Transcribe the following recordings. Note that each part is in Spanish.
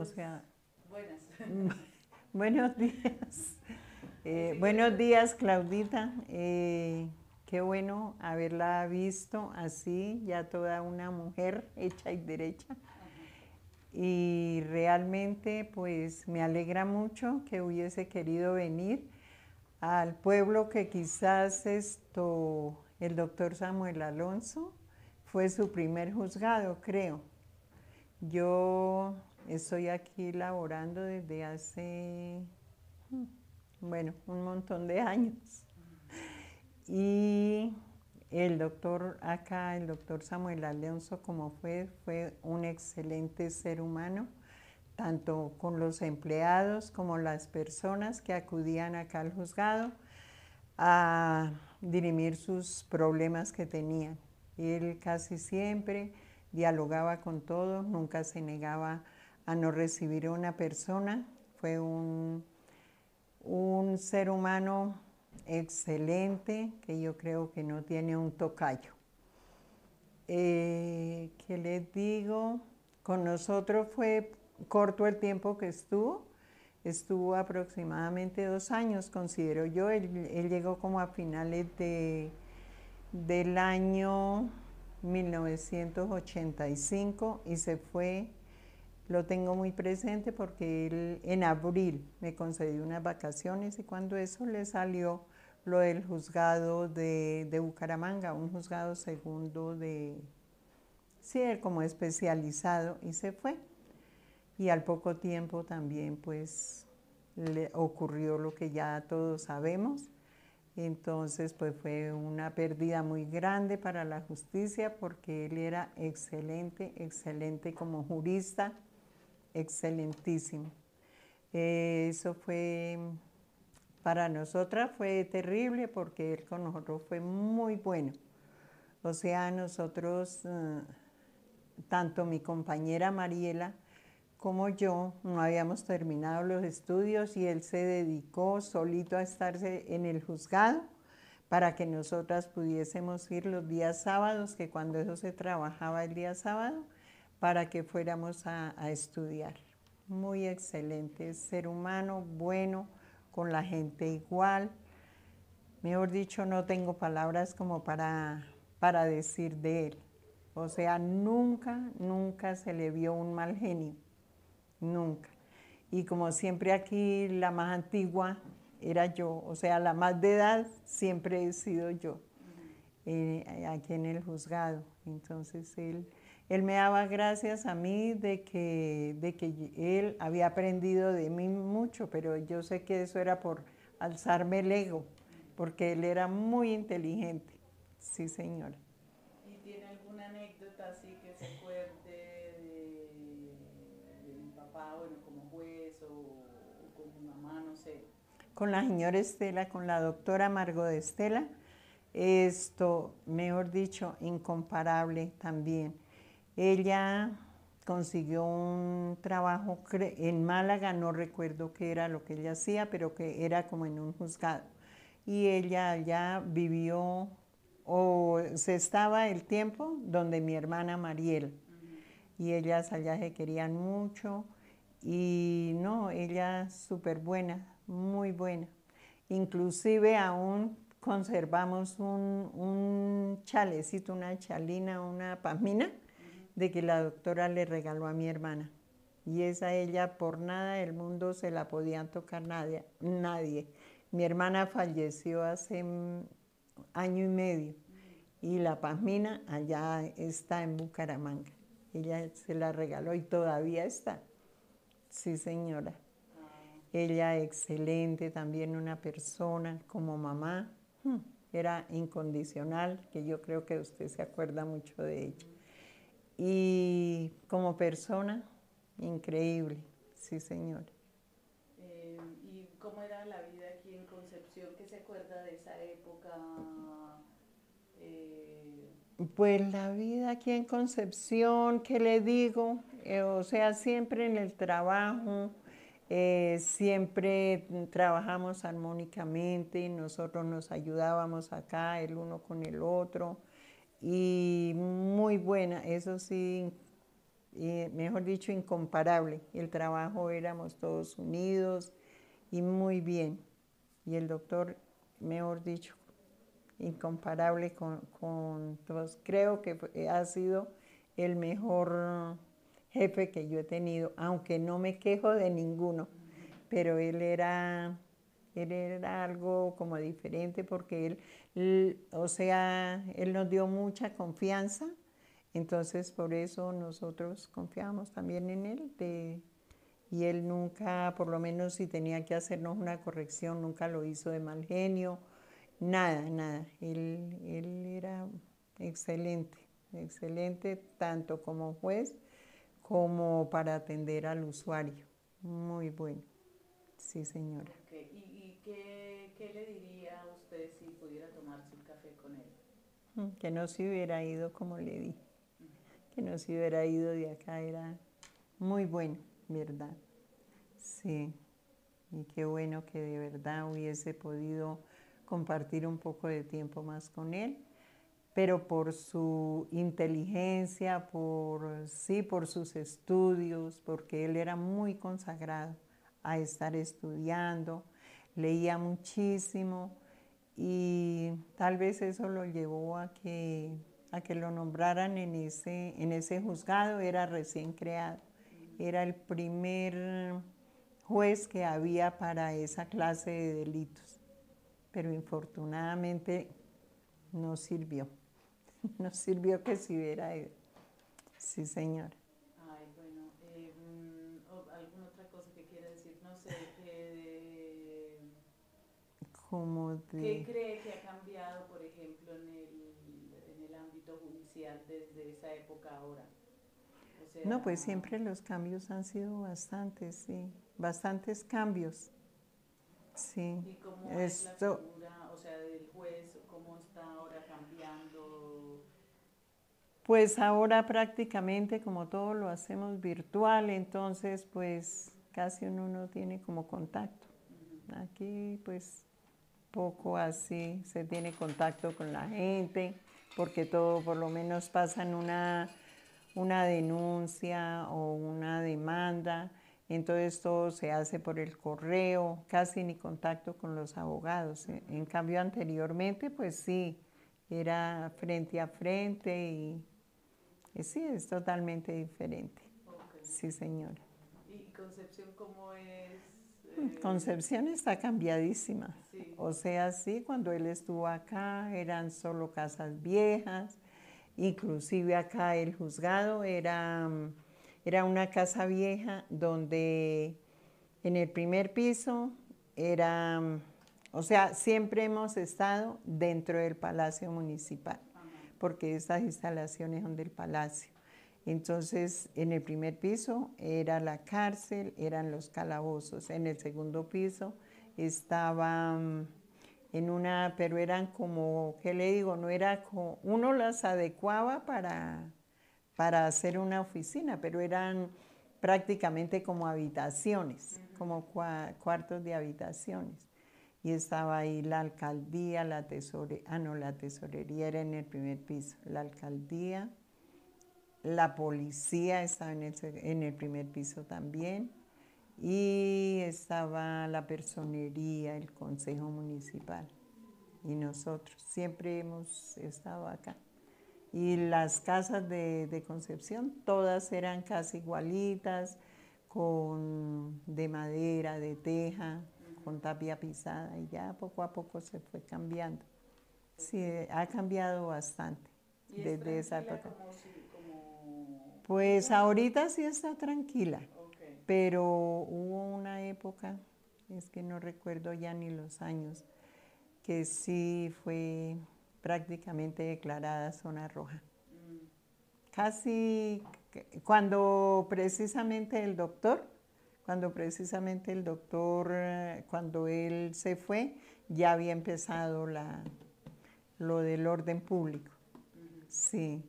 o sea... Buenas. buenos días. Eh, buenos días, Claudita. Eh, qué bueno haberla visto así, ya toda una mujer hecha y derecha. Y realmente pues me alegra mucho que hubiese querido venir al pueblo que quizás esto, el doctor Samuel Alonso fue su primer juzgado, creo. Yo estoy aquí laborando desde hace, hmm, bueno, un montón de años. Y el doctor acá, el doctor Samuel Alonso, como fue, fue un excelente ser humano, tanto con los empleados como las personas que acudían acá al juzgado a dirimir sus problemas que tenían. Él casi siempre dialogaba con todos, nunca se negaba a no recibir a una persona. Fue un, un ser humano excelente que yo creo que no tiene un tocayo. Eh, ¿Qué les digo? Con nosotros fue corto el tiempo que estuvo, estuvo aproximadamente dos años, considero yo. Él, él llegó como a finales de, del año 1985 y se fue, lo tengo muy presente porque él en abril me concedió unas vacaciones y cuando eso le salió lo del juzgado de, Bucaramanga, un juzgado segundo de, sí, como especializado y se fue. Y al poco tiempo también pues le ocurrió lo que ya todos sabemos entonces, pues fue una pérdida muy grande para la justicia porque él era excelente, excelente como jurista, excelentísimo. eso fue, para nosotras fue terrible porque él con nosotros fue muy bueno. O sea, nosotros, eh, tanto mi compañera Mariela, como yo no habíamos terminado los estudios y él se dedicó solito a estarse en el juzgado para que nosotras pudiésemos ir los días sábados, que cuando eso se trabajaba el día sábado, para que fuéramos a, estudiar. Muy excelente, ser humano, bueno, con la gente igual. Mejor dicho, no tengo palabras como para, para decir de él. O sea, nunca, nunca se le vio un mal genio nunca. Y como siempre aquí la más antigua era yo, o sea, la más de edad siempre he sido yo, eh, aquí en el juzgado. Entonces él, él me daba gracias a mí de que, de que él había aprendido de mí mucho, pero yo sé que eso era por alzarme el ego, porque él era muy inteligente. Sí, señora. ¿Y tiene alguna anécdota así que se acuerde? bueno, como juez o, como mamá, no sé. Con la señora Estela, con la doctora Margot de Estela, esto, mejor dicho, incomparable también. Ella consiguió un trabajo en Málaga, no recuerdo qué era lo que ella hacía, pero que era como en un juzgado. Y ella ya vivió, o se estaba el tiempo donde mi hermana Mariel. Y ellas allá se querían mucho y no, ella súper buena, muy buena. Inclusive aún conservamos un, chalecito, una chalina, una pamina, de que la doctora le regaló a mi hermana. Y esa ella por nada del mundo se la podían tocar nadie. nadie. Mi hermana falleció hace año y medio y la pamina allá está en Bucaramanga. Ella se la regaló y todavía está. Sí, señora. Ella excelente, también una persona como mamá. Hmm, era incondicional, que yo creo que usted se acuerda mucho de ella. Y como persona, increíble, sí, señora. Eh, ¿Y cómo era la vida aquí en Concepción? ¿Qué se acuerda de esa época? Eh, pues la vida aquí en Concepción, ¿qué le digo? Eh, o sea, siempre en el trabajo, eh, siempre trabajamos armónicamente, nosotros nos ayudábamos acá el uno con el otro y muy buena, eso sí, y, mejor dicho, incomparable. El trabajo éramos todos unidos y muy bien. Y el doctor, mejor dicho, incomparable con, con todos. Creo que ha sido el mejor jefe que yo he tenido, aunque no me quejo de ninguno, pero él era, él era algo como diferente porque él, o sea, él nos dio mucha confianza, entonces por eso nosotros confiamos también en él, y él nunca, por lo menos si tenía que hacernos una corrección, nunca lo hizo de mal genio, nada, nada, él, él era excelente, excelente tanto como juez, como para atender al usuario. Muy bueno. Sí, señora. ¿Y, qué, le diría a usted si pudiera tomarse un café con él? Mm, que no se hubiera ido como le di. Que no se hubiera ido de acá. Era muy bueno, ¿verdad? Sí. Y qué bueno que de verdad hubiese podido compartir un poco de tiempo más con él pero por su inteligencia, por sí, por sus estudios, porque él era muy consagrado a estar estudiando, leía muchísimo y tal vez eso lo llevó a que, a que lo nombraran en ese, en ese juzgado, era recién creado, era el primer juez que había para esa clase de delitos, pero infortunadamente no sirvió. Nos sirvió que si hubiera ido. Sí, señor. Ay, bueno, eh, mm, ¿alguna otra cosa que quiera decir? No sé, que ¿Qué cree que ha cambiado, por ejemplo, en el, en el ámbito judicial desde esa época ahora? no, pues siempre los cambios han sido bastantes, sí, bastantes cambios. Sí. ¿Y cómo es la figura, o sea, del juez, cómo está ahora cambiando? Pues ahora prácticamente como todo lo hacemos virtual, entonces pues casi uno no tiene como contacto. Aquí pues poco así se tiene contacto con la gente, porque todo por lo menos pasa en una, una denuncia o una demanda entonces todo se hace por el correo, casi ni contacto con los abogados. En cambio anteriormente, pues sí, era frente a frente y, sí, es totalmente diferente. Sí, señora. ¿Y Concepción cómo es? Concepción está cambiadísima. O sea, sí, cuando él estuvo acá eran solo casas viejas, inclusive acá el juzgado era era una casa vieja donde en el primer piso era, o sea, siempre hemos estado dentro del Palacio Municipal, porque estas instalaciones son del Palacio. Entonces, en el primer piso era la cárcel, eran los calabozos. En el segundo piso estaba mm, en una, pero eran como, ¿qué le digo? No era como, uno las adecuaba para para hacer una oficina, pero eran prácticamente como habitaciones, como cuartos de habitaciones. Y estaba ahí la alcaldía, la tesorería, ah no, la tesorería era en el primer piso, la alcaldía, la policía estaba en el, primer piso también, y estaba la personería, el consejo municipal. Y nosotros siempre hemos estado acá. Y las casas de, Concepción, todas eran casi igualitas, con, de madera, de teja, con tapia pisada, y ya poco a poco se fue cambiando. Sí, ha cambiado bastante desde esa época. Pues ahorita sí está tranquila, pero hubo una época, es que no recuerdo ya ni los años, que sí fue prácticamente declarada zona roja. Casi cuando precisamente el doctor, cuando precisamente el doctor, cuando él se fue, ya había empezado la, lo del orden público. Sí.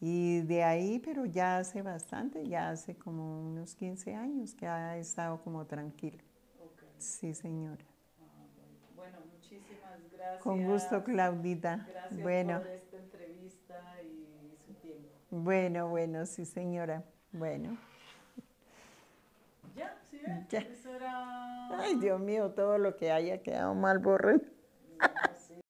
Y de ahí, pero ya hace bastante, ya hace como unos 15 años que ha estado como tranquilo. Sí, señora. Gracias. Con gusto, Claudita. Gracias bueno. por esta entrevista y su tiempo. Bueno, bueno, sí, señora. Bueno. Ya, sí. Ya. Eso era... Ay, Dios mío, todo lo que haya quedado mal borré. No,